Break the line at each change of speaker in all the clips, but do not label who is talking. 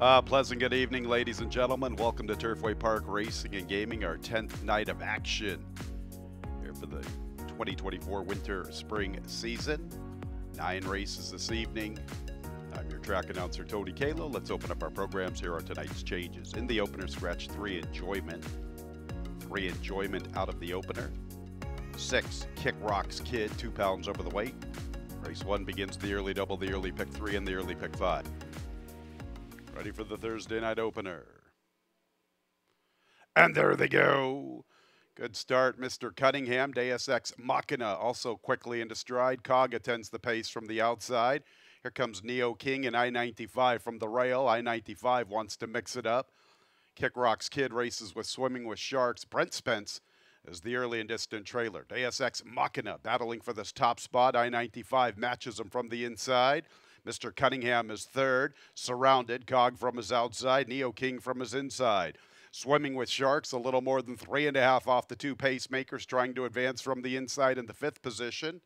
Uh, pleasant good evening, ladies and gentlemen. Welcome to Turfway Park Racing and Gaming, our 10th night of action here for the 2024 winter spring season. Nine races this evening. I'm your track announcer, Tony Kalo. Let's open up our programs. Here are tonight's changes. In the opener, scratch three enjoyment. Three enjoyment out of the opener. Six, Kick Rocks Kid, two pounds over the weight. Race one begins the early double, the early pick three, and the early pick five. Ready for the Thursday night opener. And there they go. Good start, Mr. Cunningham. Deus Ex Machina also quickly into stride. Cog attends the pace from the outside. Here comes Neo King and I 95 from the rail. I 95 wants to mix it up. Kick Rocks Kid races with Swimming with Sharks. Brent Spence is the early and distant trailer. Deus Ex Machina battling for this top spot. I 95 matches him from the inside. Mr. Cunningham is third, surrounded. Cog from his outside, Neo King from his inside. Swimming with Sharks, a little more than three and a half off the two pacemakers, trying to advance from the inside in the fifth position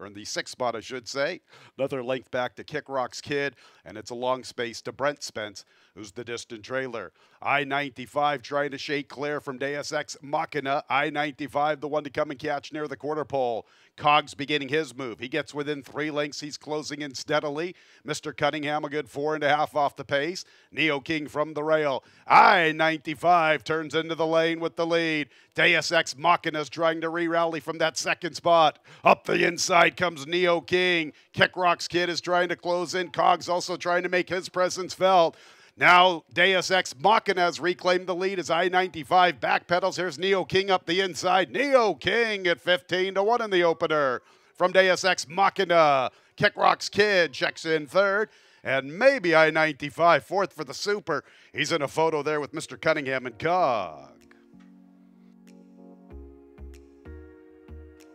or in the sixth spot, I should say. Another length back to Kick Rocks Kid, and it's a long space to Brent Spence, who's the distant trailer. I 95 trying to shake clear from Deus Ex Machina. I 95, the one to come and catch near the quarter pole. Cogs beginning his move. He gets within three lengths. He's closing in steadily. Mr. Cunningham, a good four and a half off the pace. Neo King from the rail. I 95 turns into the lane with the lead. Deus Ex Machina's trying to re rally from that second spot. Up the inside comes Neo King. Kick Rocks Kid is trying to close in. Cogs also trying to make his presence felt. Now Deus Ex Machina has reclaimed the lead as I-95 backpedals. Here's Neo King up the inside. Neo King at 15 to 1 in the opener from Deus Ex Machina. Kick Rocks Kid checks in third. And maybe I-95 fourth for the Super. He's in a photo there with Mr. Cunningham and Cog.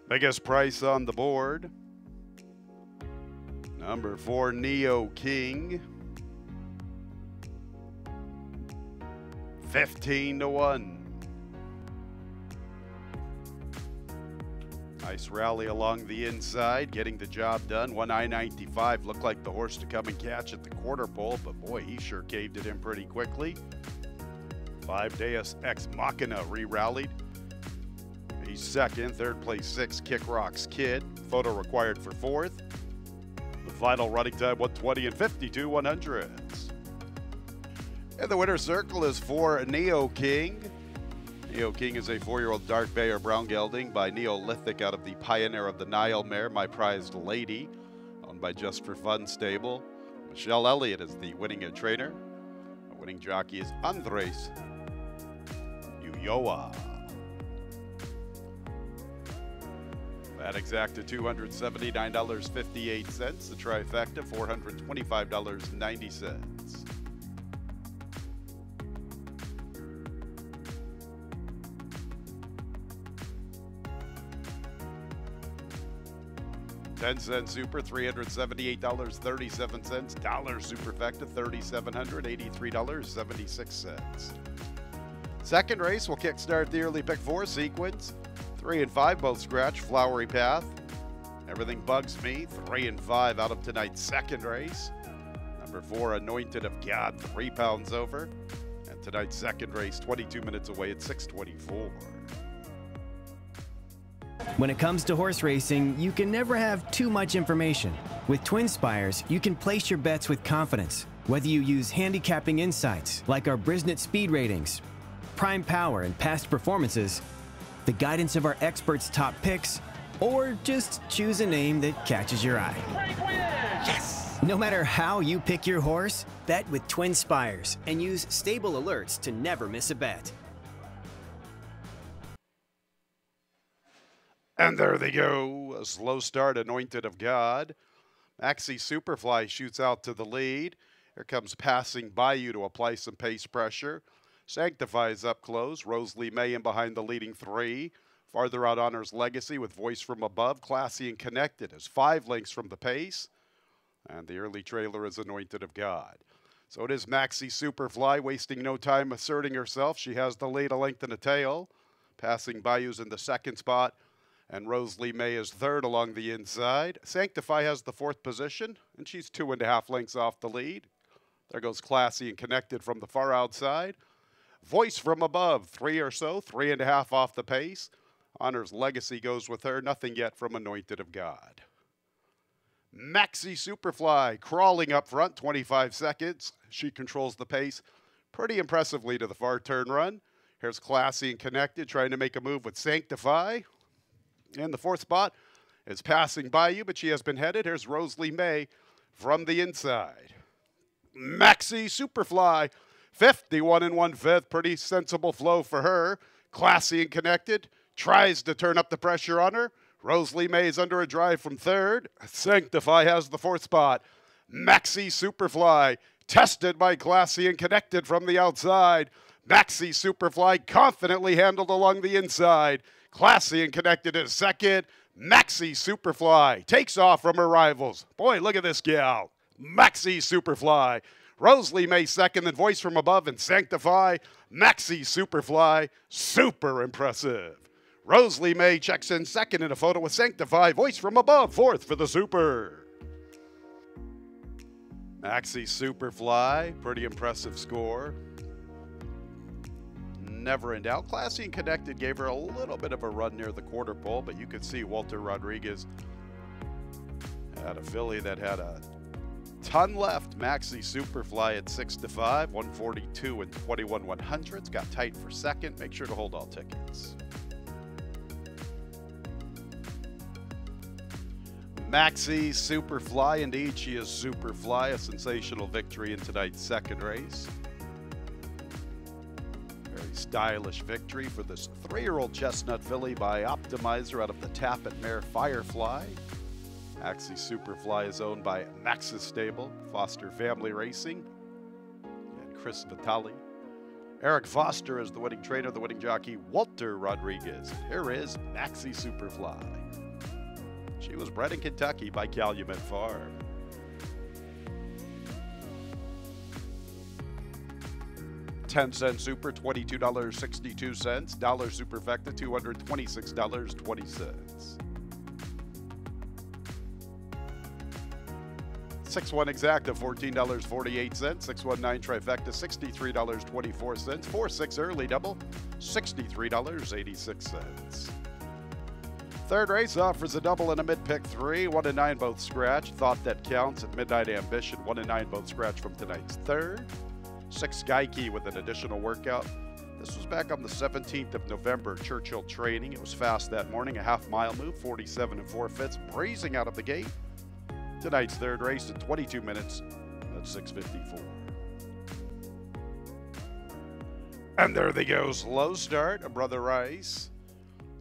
Biggest price on the board. Number four, Neo King. 15 to 1. Nice rally along the inside, getting the job done. One I 95 looked like the horse to come and catch at the quarter pole, but boy, he sure caved it in pretty quickly. Five Deus Ex Machina re rallied. He's second, third place six, Kick Rocks Kid. Photo required for fourth. The final running time 120 and 52 100s. And the winner's circle is for Neo King. Neo King is a four-year-old dark bay or brown gelding by Neolithic out of the Pioneer of the Nile mare, My Prized Lady, owned by Just for Fun Stable. Michelle Elliott is the winning trainer. The winning jockey is Andres Ulloa. That exact to $279.58. The trifecta, $425.90. 10 cent super, $378.37. Dollar superfecta, $3,783.76. Second race will kickstart the early pick four sequence. Three and five both scratch, flowery path. Everything bugs me. Three and five out of tonight's second race. Number four, Anointed of God, three pounds over. And tonight's second race, 22 minutes away at 624.
When it comes to horse racing, you can never have too much information. With TwinSpires, you can place your bets with confidence, whether you use handicapping insights like our Brisnet speed ratings, prime power and past performances, the guidance of our experts' top picks, or just choose a name that catches your eye. Yes! No matter how you pick your horse, bet with TwinSpires and use stable alerts to never miss a bet.
And there they go. A slow start, anointed of God. Maxi Superfly shoots out to the lead. Here comes passing Bayou to apply some pace pressure. Sanctifies up close. Rosalie May in behind the leading three. Farther out honors Legacy with voice from above. Classy and connected as five lengths from the pace. And the early trailer is anointed of God. So it is Maxi Superfly wasting no time asserting herself. She has the lead a length and a tail. Passing Bayou's in the second spot and Rosalie May is third along the inside. Sanctify has the fourth position, and she's two and a half lengths off the lead. There goes Classy and Connected from the far outside. Voice from above, three or so, three and a half off the pace. Honor's legacy goes with her, nothing yet from Anointed of God. Maxi Superfly crawling up front, 25 seconds. She controls the pace pretty impressively to the far turn run. Here's Classy and Connected trying to make a move with Sanctify. In the fourth spot is Passing Bayou, but she has been headed. Here's Rosalie May from the inside. Maxi Superfly, 51 and one fifth. Pretty sensible flow for her. Classy and Connected tries to turn up the pressure on her. Rosalie May is under a drive from third. Sanctify has the fourth spot. Maxi Superfly, tested by Classy and connected from the outside. Maxi Superfly confidently handled along the inside. Classy and connected in second. Maxi Superfly takes off from her rivals. Boy, look at this gal. Maxi Superfly. Rosalie May second, then voice from above and sanctify. Maxi Superfly, super impressive. Rosalie May checks in second in a photo with Sanctify, voice from above, fourth for the Super. Maxi Superfly, pretty impressive score. Never in doubt. Classy and Connected gave her a little bit of a run near the quarter pole, but you could see Walter Rodriguez had a filly that had a ton left. Maxi Superfly at 6 to 5, 142 and 21 100s. Got tight for second. Make sure to hold all tickets. Maxi Superfly, indeed, she is Superfly, a sensational victory in tonight's second race. Stylish victory for this three year old chestnut filly by Optimizer out of the Tapit Mare Firefly. Maxi Superfly is owned by Maxis Stable, Foster Family Racing, and Chris Vitale. Eric Foster is the winning trainer, the winning jockey, Walter Rodriguez. Here is Maxi Superfly. She was bred in Kentucky by Calumet Farm. Ten cent super, twenty-two dollars sixty-two cents. Dollar superfecta, two hundred twenty-six dollars twenty cents. Six one exacta, fourteen dollars forty-eight cents. Six one nine trifecta, sixty-three dollars twenty-four cents. Four six early double, sixty-three dollars eighty-six cents. Third race offers a double and a mid pick three, one and nine both scratch. Thought that counts at Midnight Ambition, one and nine both scratch from tonight's third. Six Key with an additional workout. This was back on the 17th of November, Churchill training. It was fast that morning, a half mile move, 47 and four fifths, breezing out of the gate. Tonight's third race in 22 minutes at 654. And there they go, slow start, a Brother Rice.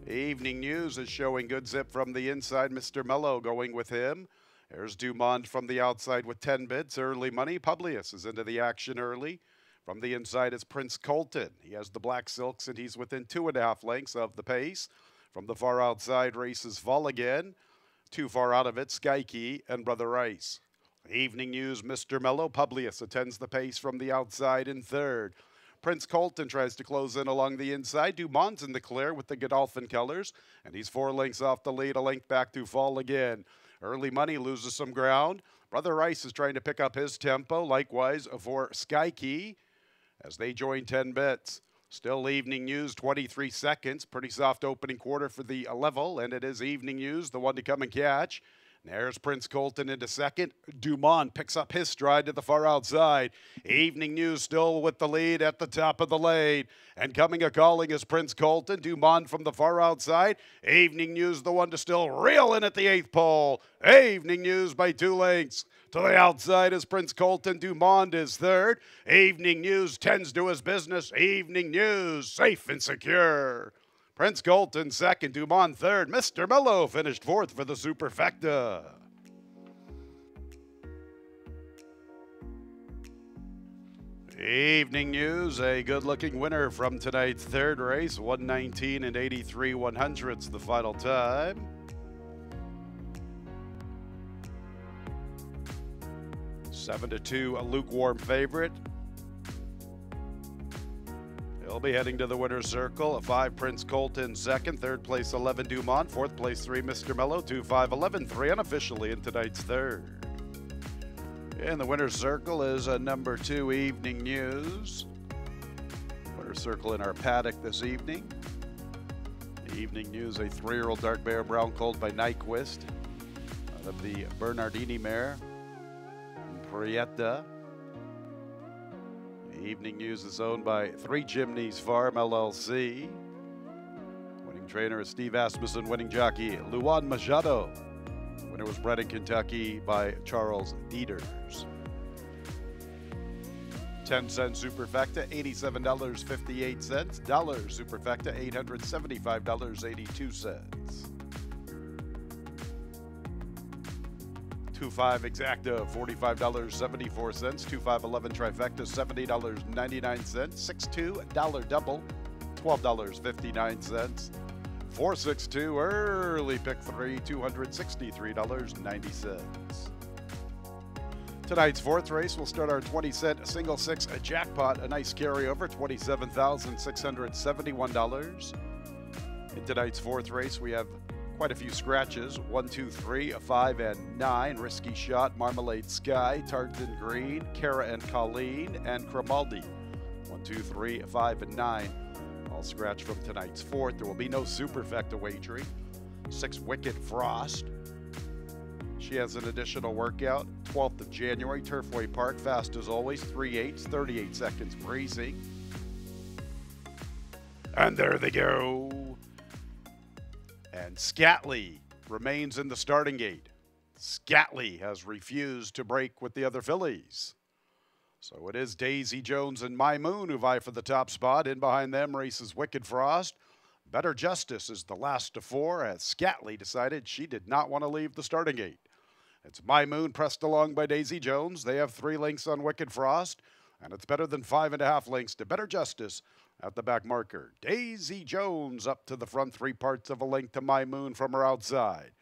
Evening News is showing good zip from the inside. Mr. Mello going with him. There's Dumont from the outside with 10 bids. Early money. Publius is into the action early. From the inside is Prince Colton. He has the black silks and he's within two and a half lengths of the pace. From the far outside races Fall again. Too far out of it, Skykey and Brother Rice. Evening News, Mr. Mello. Publius attends the pace from the outside in third. Prince Colton tries to close in along the inside. Dumont's in the clear with the Godolphin colors, and he's four lengths off the lead, a length back to fall again. Early money loses some ground. Brother Rice is trying to pick up his tempo. Likewise for Sky Key as they join 10 bets. Still evening news, 23 seconds. Pretty soft opening quarter for the level, and it is evening news, the one to come and catch. There's Prince Colton into second. Dumont picks up his stride to the far outside. Evening News still with the lead at the top of the lane. And coming a calling is Prince Colton. Dumont from the far outside. Evening News, the one to still reel in at the eighth pole. Evening News by two lengths. To the outside is Prince Colton. Dumont is third. Evening News tends to his business. Evening News, safe and secure. Prince Colton second, Dumont third. Mr. Mello finished fourth for the Superfecta. Evening news, a good looking winner from tonight's third race, 119 and 83 one hundredths the final time. Seven to two, a lukewarm favorite. He'll be heading to the winner's circle. A five, Prince Colton second. Third place, 11, Dumont. Fourth place, three, Mr. Mello. Two, five, 11, three unofficially in tonight's third. And the winner's circle is a number two evening news. Winner's circle in our paddock this evening. The evening news, a three-year-old dark bear brown colt by Nyquist out of the Bernardini mare, Prieta. Evening news is owned by Three Chimneys Farm LLC. Winning trainer is Steve Asmussen, winning jockey Luan Machado. Winner was bred in Kentucky by Charles Dieters. 10 cent superfecta, $87.58. Dollar superfecta, $875.82. 2.5 exacta, $45.74. 2.511 trifecta, $70.99. 6.2 dollar double, $12.59. 462 early pick three, $263.90. Tonight's fourth race will start our 20 cent single six jackpot, a nice carryover, $27,671. In tonight's fourth race, we have quite a few scratches one, two, three, a five, and nine. Risky Shot, Marmalade Sky, Tartan Green, Kara and Colleen, and Cromaldi. One, two, three, five, and nine. All scratch from tonight's fourth. There will be no superfecta wagering. Six Wicked Frost. She has an additional workout. 12th of January, Turfway Park, fast as always, 3 8 38 seconds breezy. And there they go. And Scatley remains in the starting gate. Scatley has refused to break with the other fillies. So it is Daisy Jones and My Moon who vie for the top spot. In behind them races Wicked Frost. Better Justice is the last of four as Scatley decided she did not want to leave the starting gate. It's My Moon pressed along by Daisy Jones. They have three links on Wicked Frost, and it's better than five and a half links to Better Justice at the back marker. Daisy Jones up to the front, three parts of a length to My Moon from her outside.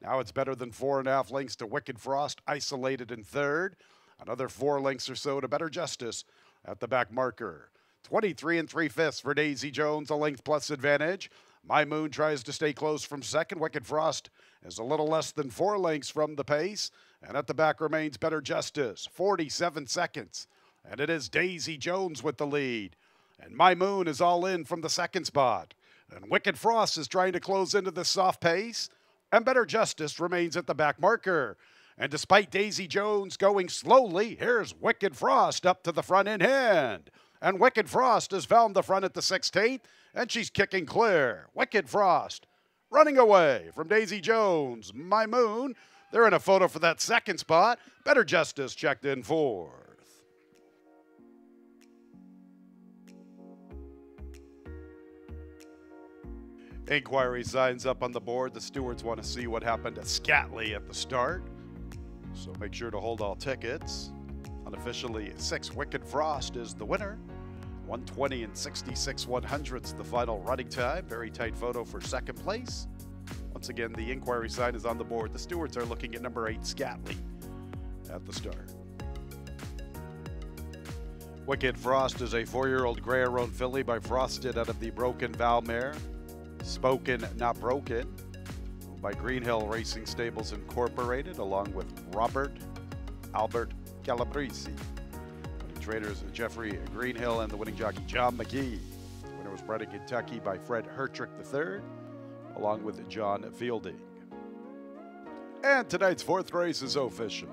Now it's better than four and a half lengths to Wicked Frost, isolated in third. Another four links or so to Better Justice at the back marker. 23 and 3 fifths for Daisy Jones, a length plus advantage. My Moon tries to stay close from second. Wicked Frost is a little less than four lengths from the pace. And at the back remains Better Justice, 47 seconds. And it is Daisy Jones with the lead. And My Moon is all in from the second spot. And Wicked Frost is trying to close into the soft pace. And Better Justice remains at the back marker. And despite Daisy Jones going slowly, here's Wicked Frost up to the front in hand. And Wicked Frost has found the front at the 16th, and she's kicking clear. Wicked Frost running away from Daisy Jones. My Moon, they're in a photo for that second spot. Better Justice checked in fourth. Inquiry signs up on the board. The stewards want to see what happened to Scatley at the start. So make sure to hold all tickets. Unofficially, six Wicked Frost is the winner. 120 and 66 one hundredths the final running time. Very tight photo for second place. Once again, the inquiry sign is on the board. The stewards are looking at number eight, Scatley, at the start. Wicked Frost is a four-year-old gray roan filly by Frosted out of the Broken Vow mare. Spoken, not broken by Greenhill Racing Stables Incorporated, along with Robert Albert Calabrese. Winning trainers Jeffrey Greenhill and the winning jockey John McKee. Winner was bred in Kentucky by Fred Hertrich III, along with John Fielding. And tonight's fourth race is official.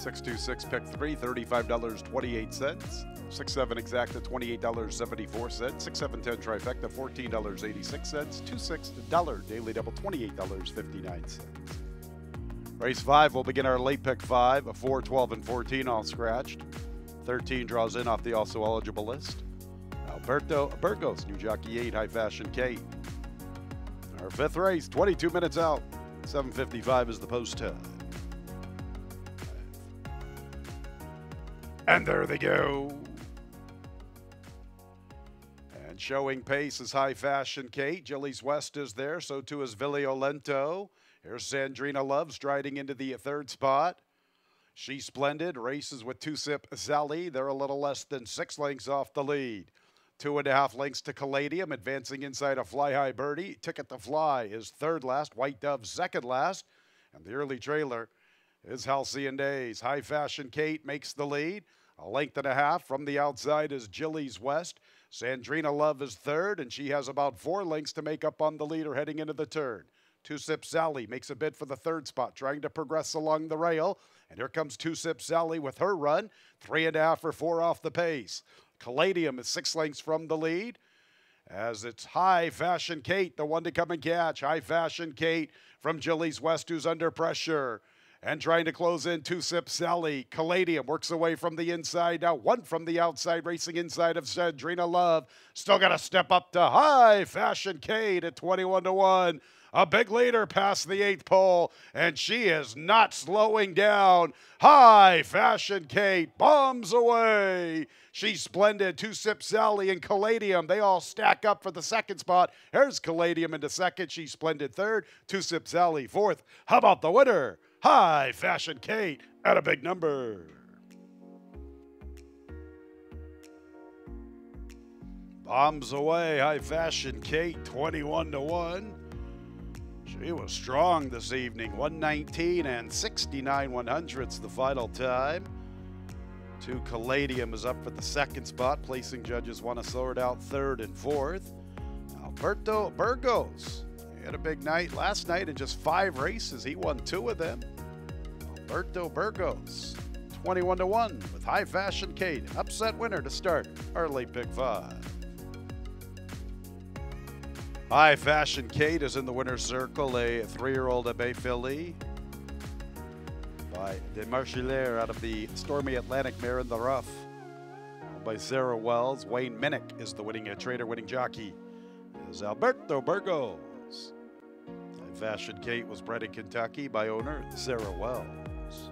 626 pick 3, $35.28. 6-7 exacta, $28.74. 6-7-10 trifecta, $14.86. 2-6 daily double, $28.59. Race 5 will begin our late pick 5, a 4, 12, and 14 all scratched. 13 draws in off the also eligible list. Alberto Burgos, New Jockey 8, High Fashion Kate. Our fifth race, 22 minutes out. 7.55 is the post time. And there they go. And showing pace is high fashion Kate. Gillies West is there, so too is Violento. Here's Sandrina Love striding into the third spot. She's splendid. Races with two sip Sally. They're a little less than six lengths off the lead. Two and a half lengths to Caladium, advancing inside a fly high birdie. Ticket to Fly is third last. White Dove second last. And the early trailer is Halcyon Days. High Fashion Kate makes the lead. A length and a half from the outside is Jilly's West. Sandrina Love is third, and she has about four lengths to make up on the leader heading into the turn. Two Sip Sally makes a bid for the third spot, trying to progress along the rail. And here comes Two Sip Sally with her run. Three and a half or four off the pace. Caladium is six lengths from the lead. As it's High Fashion Kate, the one to come and catch. High Fashion Kate from Jilly's West, who's under pressure and trying to close in two sips Sally. Caladium works away from the inside. Now one from the outside, racing inside of Sandrina Love. Still got to step up to high fashion Kate at 21 to 1. A big leader past the eighth pole, and she is not slowing down. High fashion Kate bombs away. She's splendid. Two Sip Sally and Caladium. They all stack up for the second spot. Here's Caladium into second. She's splendid third. Two Sip Sally fourth. How about the winner? High Fashion Kate at a big number. Bombs away, High Fashion Kate, 21 to 1. She was strong this evening, 119 and 69 one hundredths the final time. Two Caladium is up for the second spot. Placing judges want to sort out third and fourth. Alberto Burgos he had a big night last night in just five races. He won two of them. Alberto Burgos, 21 to 1 with High Fashion Kate, upset winner to start our late pick five. High Fashion Kate is in the winner's circle, a three year old Abbey filly by De Marchilier out of the stormy Atlantic Mare in the Rough. By Sarah Wells, Wayne Minnick is the winning trader, winning jockey. Is Alberto Burgos. Fashion Kate was bred in Kentucky by owner Sarah Wells.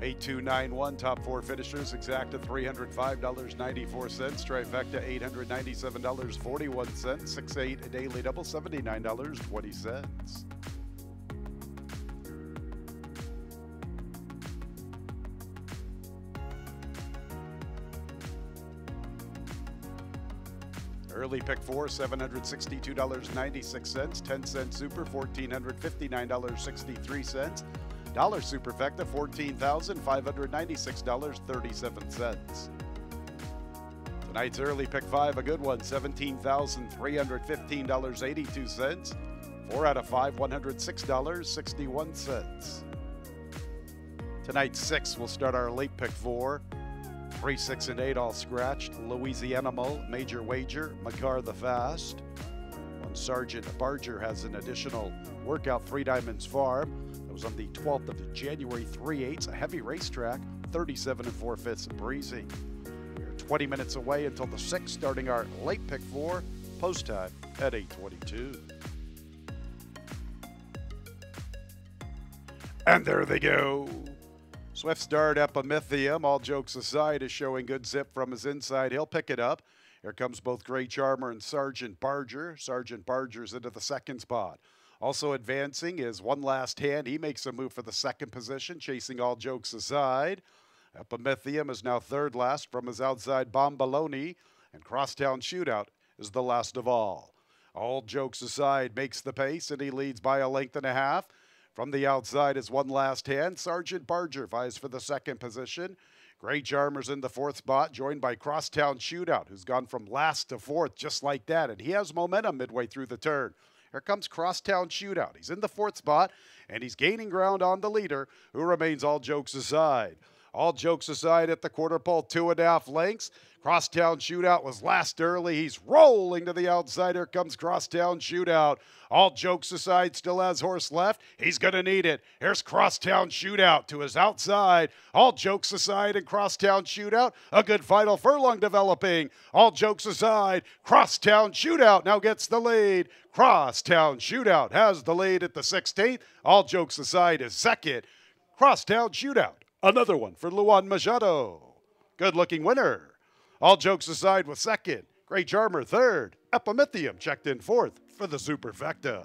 8291 top four finishers exacta $305.94 trifecta $897.41 six eight daily double $79.20 Early pick four, $762.96. 10 cent super, $1,459.63. Dollar superfecta, $14,596.37. Tonight's early pick five, a good one, $17,315.82. Four out of five, $106.61. Tonight's six will start our late pick four. Three, six, and eight all scratched. Louisiana Mo, Major Wager, McCar the Fast. One Sergeant Barger has an additional workout, Three Diamonds Farm. That was on the 12th of January, 3 8 a heavy racetrack, 37 and 4 fifths breezy. We're 20 minutes away until the 6th, starting our late pick four, post time at 822. And there they go. Swift start Epimethium, all jokes aside, is showing good zip from his inside. He'll pick it up. Here comes both Gray Charmer and Sergeant Barger. Sergeant Barger's into the second spot. Also advancing is One Last Hand. He makes a move for the second position, chasing all jokes aside. Epimethium is now third last from his outside Bombaloni, and Crosstown Shootout is the last of all. All jokes aside, makes the pace, and he leads by a length and a half. From the outside is one last hand. Sergeant Barger vies for the second position. Gray Charmer's in the fourth spot, joined by Crosstown Shootout, who's gone from last to fourth just like that, and he has momentum midway through the turn. Here comes Crosstown Shootout. He's in the fourth spot, and he's gaining ground on the leader, who remains all jokes aside. All jokes aside, at the quarter pole, two and a half lengths. Crosstown Shootout was last early. He's rolling to the outside. Here comes Crosstown Shootout. All jokes aside, still has horse left. He's going to need it. Here's Crosstown Shootout to his outside. All jokes aside and Crosstown Shootout. A good final furlong developing. All jokes aside, Crosstown Shootout now gets the lead. Crosstown Shootout has the lead at the 16th. All jokes aside is second. Crosstown Shootout. Another one for Luan Machado. Good looking winner. All jokes aside with second. Gray Charmer third. Epimethium checked in fourth for the Superfecta.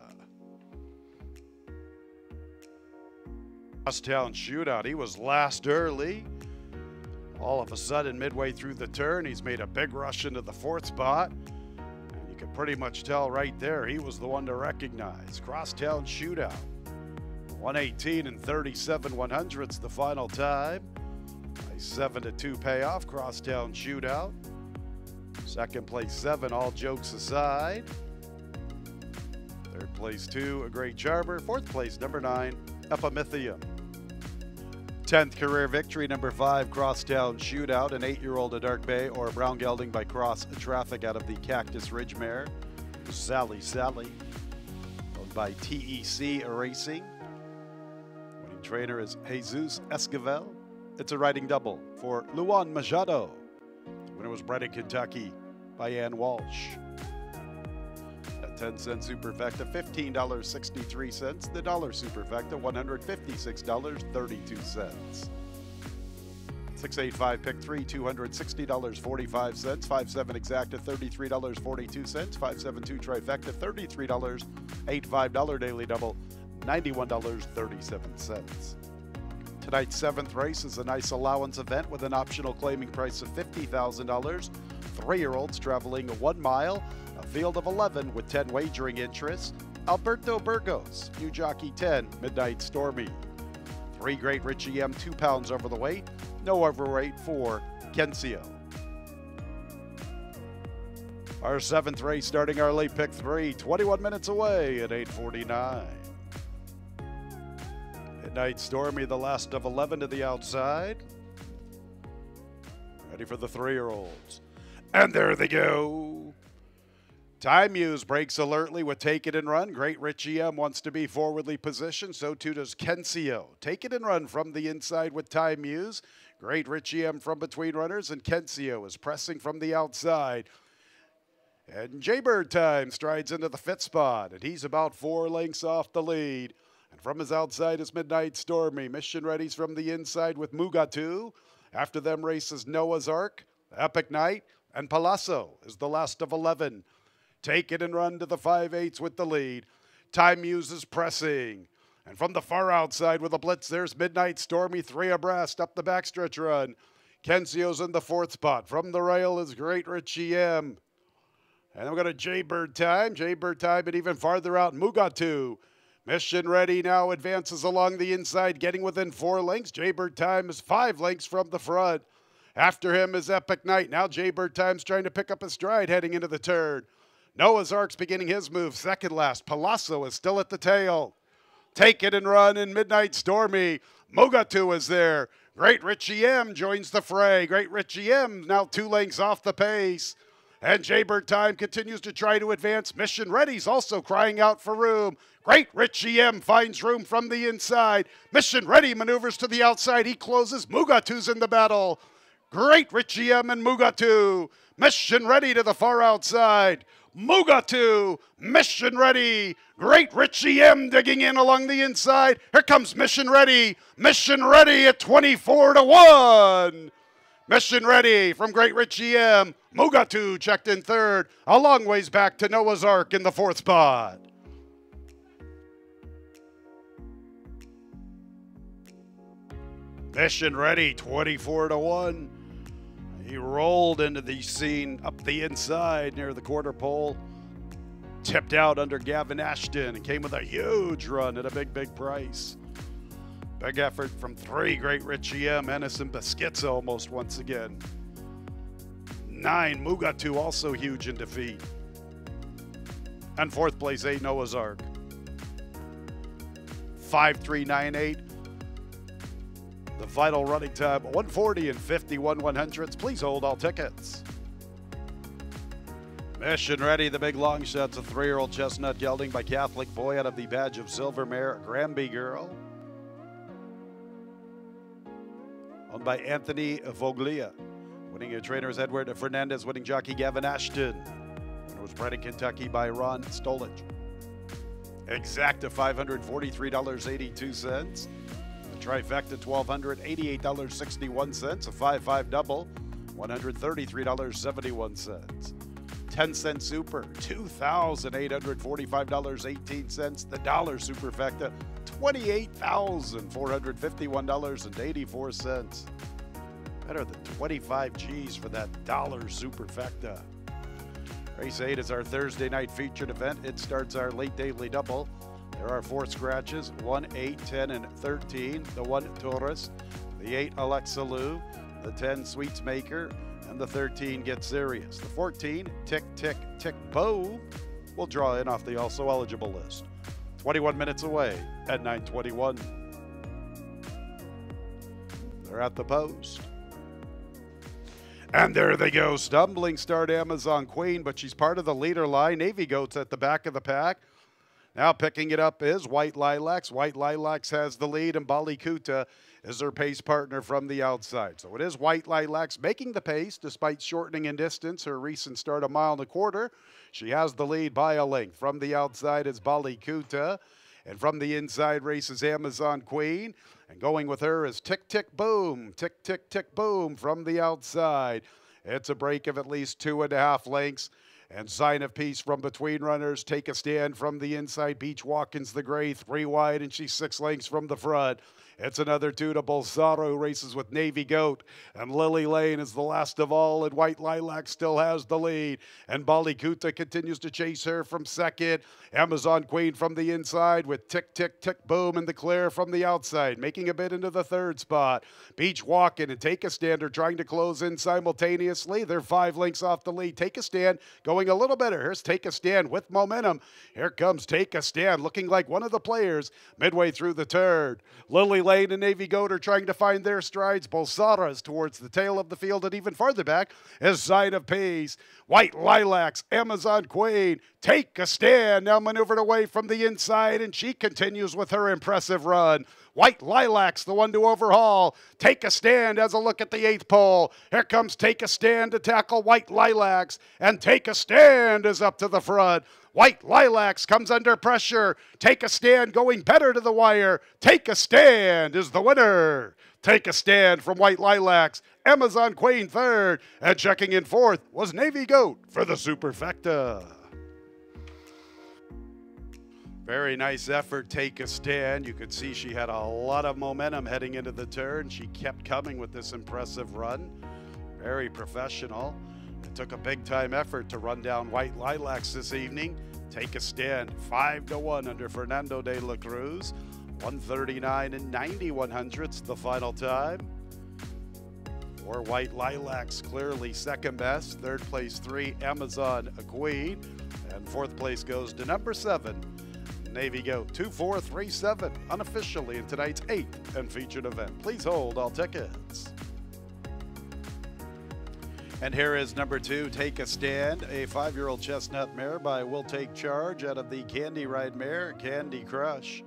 Crosstown shootout. He was last early. All of a sudden, midway through the turn, he's made a big rush into the fourth spot. And you can pretty much tell right there he was the one to recognize. Crosstown shootout. 118 and 37 one hundredths the final time. A 7 to 2 payoff, crosstown shootout. Second place, seven, all jokes aside. Third place, two, a great charmer. Fourth place, number nine, Epimythium. 10th career victory, number five, Crosstown Shootout, an eight year old at Dark Bay, or brown gelding by cross traffic out of the Cactus Ridge mare. Sally Sally, owned by TEC Racing. Winning trainer is Jesus Esquivel. It's a riding double for Luan Machado. The winner was bred in Kentucky by Ann Walsh. At 10 cent superfecta, $15.63. The dollar superfecta, $156.32. 685 pick 3 $260.45 57 exacta $33.42 572 trifecta $33 $85 daily double $91.37 tonight's seventh race is a nice allowance event with an optional claiming price of $50000 three-year-olds traveling one mile a field of 11 with 10 wagering interests alberto burgos new jockey 10 midnight stormy three great richie m two pounds over the weight no overweight for Kensio. Our seventh race starting our late pick three, 21 minutes away at 849. Midnight Stormy, the last of 11 to the outside. Ready for the three-year-olds. And there they go. Time Muse breaks alertly with Take It and Run. Great Richie M wants to be forwardly positioned. So too does Kensio. Take It and Run from the inside with Time Muse. Great Richie M from between runners, and Kensio is pressing from the outside. And Jaybird Time strides into the fit spot, and he's about four lengths off the lead. And from his outside is Midnight Stormy. Mission Ready's from the inside with Mugatu. After them races Noah's Ark, Epic Night, and Palazzo is the last of 11. Take it and run to the 5 eighths with the lead. Time Muse is pressing. And from the far outside with a blitz, there's Midnight Stormy, three abreast up the backstretch run. Kensio's in the fourth spot. From the rail is Great Richie M. And we've got a Jaybird time. Jaybird time, and even farther out, Mugatu. Mission Ready now advances along the inside, getting within four lengths. Jaybird time is five lengths from the front. After him is Epic Night. Now Jaybird Time's trying to pick up a stride heading into the turn. Noah's Ark's beginning his move, second last. Palazzo is still at the tail. Take It and Run in Midnight Stormy. Mugatu is there. Great Richie M joins the fray. Great Richie M now two lengths off the pace. And Jaybird Time continues to try to advance. Mission Ready's also crying out for room. Great Richie M finds room from the inside. Mission Ready maneuvers to the outside. He closes. Mugatu's in the battle. Great Richie M and Mugatu. Mission Ready to the far outside. Mugatu, mission ready. Great Richie M digging in along the inside. Here comes mission ready. Mission ready at 24 to 1. Mission ready from Great Richie M. Mugatu checked in third. A long ways back to Noah's Ark in the fourth spot. Mission ready 24 to 1. He rolled into the scene up the inside near the quarter pole, tipped out under Gavin Ashton, and came with a huge run at a big, big price. Big effort from three great Richie M. Ennis and Beschizza almost once again. Nine, Mugatu also huge in defeat. And fourth place, eight, Noah's Ark. 5398 the final running time 140 and 51 100ths. Please hold all tickets. Mission ready, the big long shots. A three year old chestnut gelding by Catholic Boy out of the badge of Silver Mare, Granby Girl. Owned by Anthony Voglia. Winning trainer is Edward Fernandez, winning jockey Gavin Ashton. Winner was bred in Kentucky by Ron Stolich. Exacta $543.82. The Trifecta $1,288.61, a 5-5 double, $133.71. 10 cent super, $2,845.18. The dollar superfecta, $28,451.84. Better than 25 G's for that dollar superfecta. Race 8 is our Thursday night featured event. It starts our late daily double. There are four scratches 1, 8, 10, and 13. The 1 Taurus, the 8 Alexa Lou, the 10 Sweets Maker, and the 13 Get Serious. The 14 Tick Tick Tick Boom will draw in off the also eligible list. 21 minutes away at 921. They're at the post. And there they go. Stumbling start Amazon Queen, but she's part of the leader line. Navy Goats at the back of the pack. Now picking it up is White Lilacs. White Lilacs has the lead, and Bali Kuta is her pace partner from the outside. So it is White Lilacs making the pace despite shortening in distance. Her recent start a mile and a quarter. She has the lead by a length. From the outside is Bali Kuta. And from the inside races Amazon Queen. And going with her is Tick Tick Boom. Tick Tick Tick Boom from the outside. It's a break of at least two and a half lengths. And sign of peace from between runners. Take a stand from the inside. Beach Watkins the gray, three wide, and she's six lengths from the front. It's another two to Bolsaro races with Navy Goat. And Lily Lane is the last of all, and White Lilac still has the lead. And Bali Kuta continues to chase her from second. Amazon Queen from the inside with Tick Tick Tick Boom and the clear from the outside, making a bit into the third spot. Beach Walking and Take a Stand are trying to close in simultaneously. They're five lengths off the lead. Take a Stand going a little better. Here's Take a Stand with momentum. Here comes Take a Stand looking like one of the players midway through the third. Lily Lane and Navy Goat are trying to find their strides. Bolsara towards the tail of the field and even farther back is Sign of Peace. White Lilacs, Amazon Queen, take a stand. Now maneuvered away from the inside, and she continues with her impressive run. White Lilacs, the one to overhaul. Take a stand as a look at the eighth pole. Here comes Take a Stand to tackle White Lilacs, and Take a Stand is up to the front. White Lilacs comes under pressure. Take a stand going better to the wire. Take a stand is the winner. Take a stand from White Lilacs. Amazon Queen third. And checking in fourth was Navy Goat for the Superfecta. Very nice effort, take a stand. You could see she had a lot of momentum heading into the turn. She kept coming with this impressive run. Very professional. Took a big time effort to run down White Lilacs this evening. Take a stand, 5 to 1 under Fernando de la Cruz. 139 and 91 hundredths the final time. Four White Lilacs clearly second best. Third place, three Amazon Queen. And fourth place goes to number seven, Navy Goat 2437 unofficially in tonight's eighth and featured event. Please hold all tickets. And here is number two, Take a Stand, a five year old chestnut mare by Will Take Charge out of the Candy Ride Mare, Candy Crush,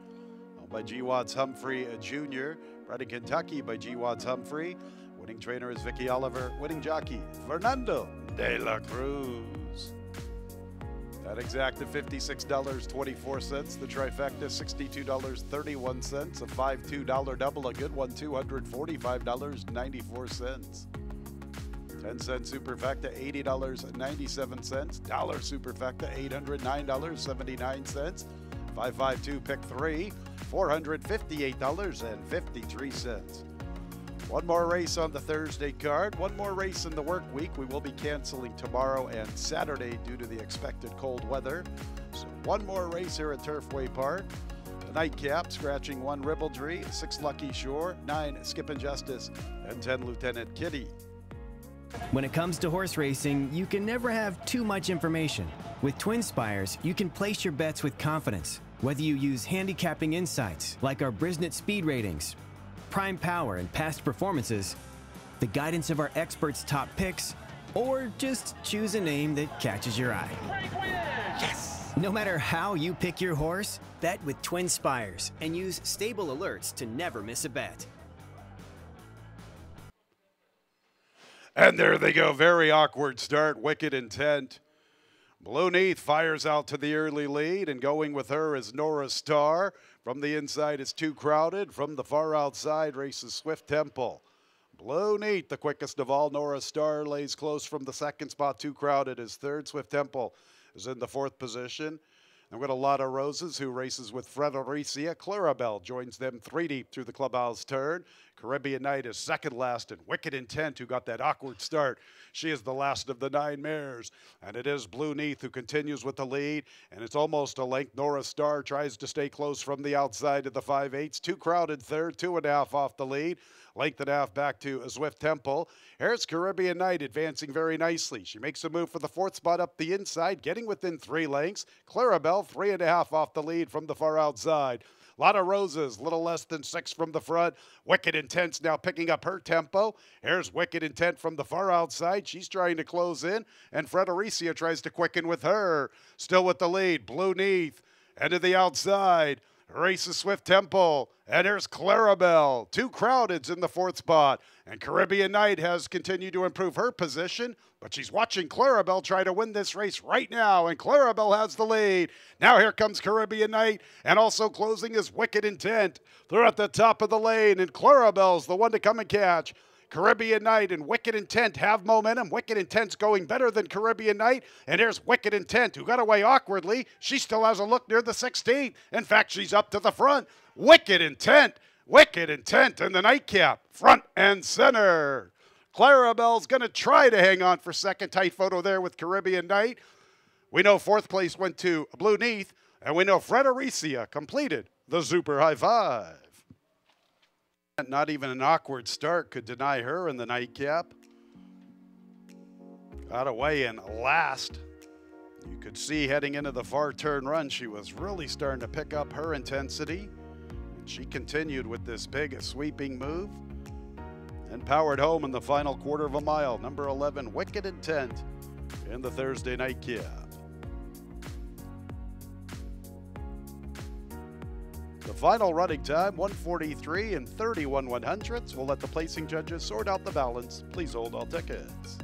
owned by G. Watts Humphrey uh, Jr., bred in Kentucky by G. Watts Humphrey. Winning trainer is Vicky Oliver, winning jockey, Fernando de la Cruz. That exacted $56.24. The trifecta, $62.31. A five-two dollar double, a good one, $245.94. 10 cent superfecta, $80.97. Dollar superfecta, $809.79. 552 pick three, $458.53. One more race on the Thursday card, one more race in the work week. We will be canceling tomorrow and Saturday due to the expected cold weather. So, one more race here at Turfway Park. The nightcap, scratching one Ribaldry, six Lucky Shore, nine Skip and Justice, and 10 Lieutenant Kitty.
When it comes to horse racing, you can never have too much information. With Twin Spires, you can place your bets with confidence, whether you use handicapping insights like our Brisnet speed ratings, prime power and past performances, the guidance of our experts' top picks, or just choose a name that catches your eye. Yes! No matter how you pick your horse, bet with Twin Spires and use stable alerts to never miss a bet.
And there they go. Very awkward start. Wicked intent. Blue Neath fires out to the early lead, and going with her is Nora Star. From the inside, it's too crowded. From the far outside, races Swift Temple. Blue Neath, the quickest of all. Nora Star lays close from the second spot. Too crowded is third. Swift Temple is in the fourth position. And got a lot of roses who races with Fredericia. Clarabelle joins them three deep through the clubhouse turn. Caribbean Night is second last, and Wicked Intent, who got that awkward start. She is the last of the nine mares. And it is Blue Neath who continues with the lead, and it's almost a length. Nora Star tries to stay close from the outside of the 5 eighths. Too crowded third, two and a half off the lead. Length and a half back to a Swift Temple. Here's Caribbean Night advancing very nicely. She makes a move for the fourth spot up the inside, getting within three lengths. Clarabelle, three and a half off the lead from the far outside. Lot of roses, little less than six from the front. Wicked Intent now picking up her tempo. Here's Wicked Intent from the far outside. She's trying to close in, and Fredericia tries to quicken with her. Still with the lead. Blue Neath, and to the outside. Races Swift Temple. And there's Clarabelle. Two crowdeds in the fourth spot. And Caribbean Night has continued to improve her position, but she's watching Clarabelle try to win this race right now. And Clarabelle has the lead. Now here comes Caribbean Night. And also closing is Wicked Intent. They're at the top of the lane, and Clarabelle's the one to come and catch. Caribbean Night and Wicked Intent have momentum. Wicked Intent's going better than Caribbean Night. And there's Wicked Intent, who got away awkwardly. She still has a look near the 16th. In fact, she's up to the front. Wicked Intent, Wicked Intent in the nightcap, front and center. Clarabelle's going to try to hang on for second. Tight photo there with Caribbean Night. We know fourth place went to Blue Neath, and we know Fredericia completed the Super High Five. Not even an awkward start could deny her in the nightcap. Got away in last. You could see heading into the far turn run, she was really starting to pick up her intensity. And she continued with this big sweeping move and powered home in the final quarter of a mile. Number 11, Wicked Intent in the Thursday nightcap. The final running time, 143 and 31 one hundredths. We'll let the placing judges sort out the balance. Please hold all tickets.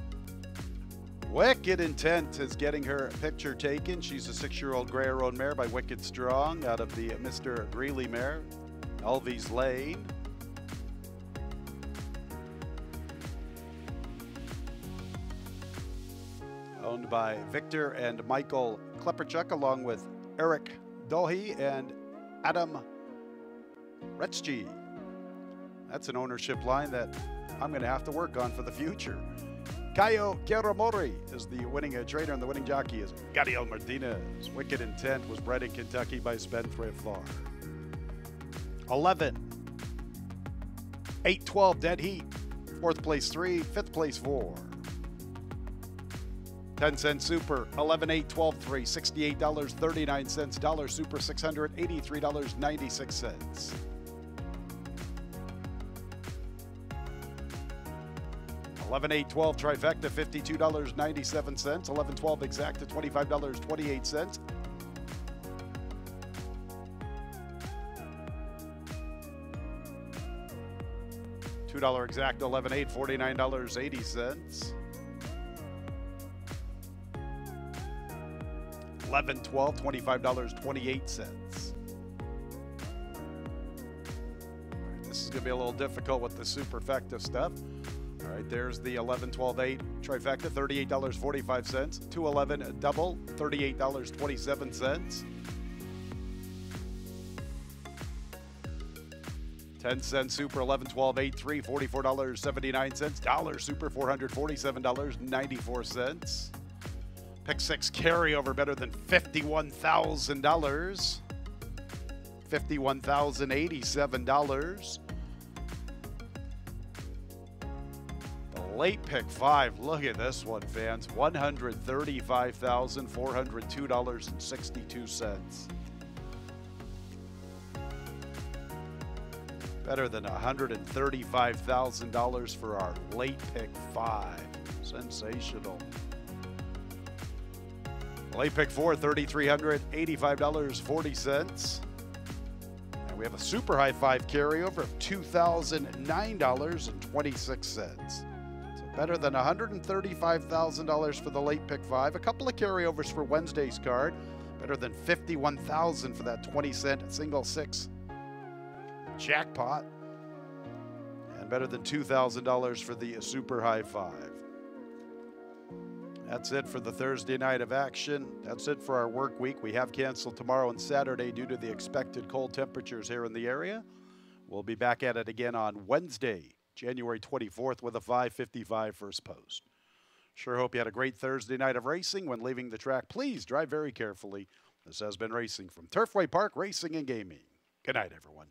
Wicked Intent is getting her picture taken. She's a six-year-old Gray-Roan mare by Wicked Strong out of the Mr. Greeley mare, Elvies Lane. Owned by Victor and Michael Klepperchuk along with Eric Dohe and Adam Retzky. That's an ownership line that I'm going to have to work on for the future. Caio Caramori is the winning uh, trainer, and the winning jockey is Gadiel Martinez. Wicked Intent was bred in Kentucky by Spendthrift Farm. 11. 8 12 Dead Heat. Fourth place 3. Fifth place 4. 10 cent super, 11 8 12 3, $68.39. Dollar super, $683.96. 11 8 12 trifecta, $52.97. 11 12 exacta, $25.28. $2 exact, 11 8, $49.80. 11 12 $25.28 this is going to be a little difficult with the superfecta stuff all right there's the 11 12 8 trifecta $38.45 211 double $38.27 10 cent super 11 12 8 3 $44.79 super $447.94 Pick six carryover better than $51,000. $51,087. Late pick five, look at this one, fans. $135,402.62. Better than $135,000 for our late pick five. Sensational. Late pick four, $3,385.40. And we have a super high five carryover of $2,009.26. Better than $135,000 for the late pick five. A couple of carryovers for Wednesday's card. Better than $51,000 for that 20 cent single six jackpot. And better than $2,000 for the super high five. That's it for the Thursday night of action. That's it for our work week. We have canceled tomorrow and Saturday due to the expected cold temperatures here in the area. We'll be back at it again on Wednesday, January 24th, with a 5:55 first post. Sure hope you had a great Thursday night of racing. When leaving the track, please drive very carefully. This has been Racing from Turfway Park Racing and Gaming. Good night, everyone.